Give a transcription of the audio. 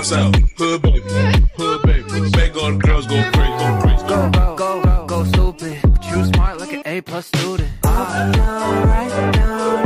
down south. Hood baby, hood baby. Make all the girls go crazy, go crazy. Go, go, go, go, stupid. You smart like an A plus student. All down, right down.